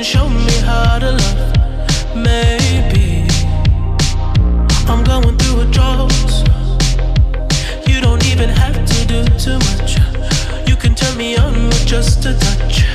can show me how to love. Maybe I'm going through a drought. You don't even have to do too much. You can turn me on with just a touch.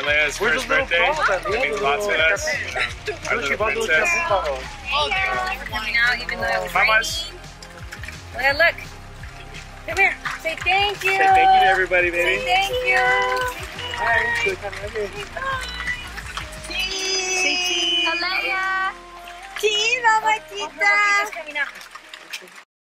uh, Leia's Where's first birthday. That means lots to us. Our little princess. Oh, they're for coming out even though it was Mamas. Leia, look. Come here. Say thank you. Say thank you to everybody, baby. Say thank you. Bye. Bye. Cheese. Aleia. Cheese, mamacita. Oh, no,